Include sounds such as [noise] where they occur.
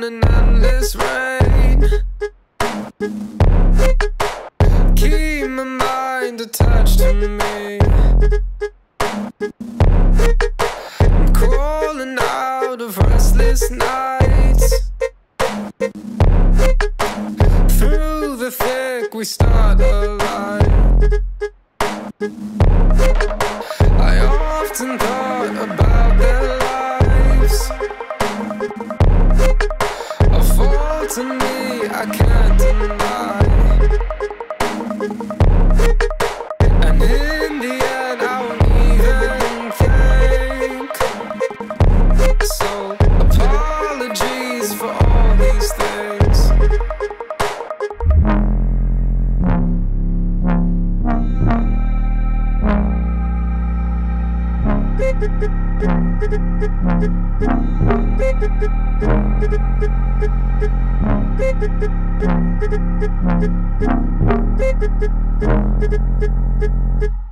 this rain. Keep my mind attached to me. I'm crawling out of restless nights. Through the thick, we start a line. So, apologies for all these things. [laughs]